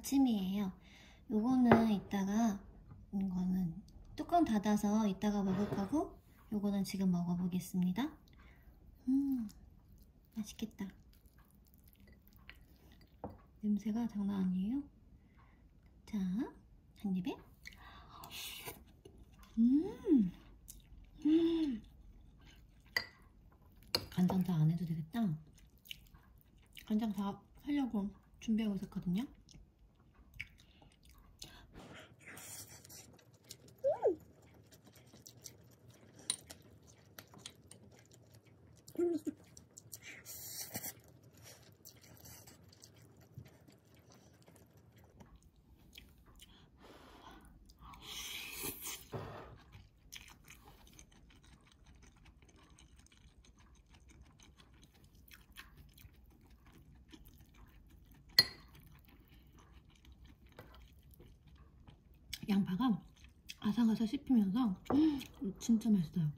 아침이에요. 요거는 이따가 이거는 뚜껑 닫아서 이따가 먹을 거고 요거는 지금 먹어보겠습니다. 음 맛있겠다. 냄새가 장난 아니에요. 자, 한 입에. 음, 음. 간장 다 안 해도 되겠다. 간장 다 하려고 준비하고 있었거든요. 양파가 아삭아삭 씹히면서 음, 진짜 맛있어요.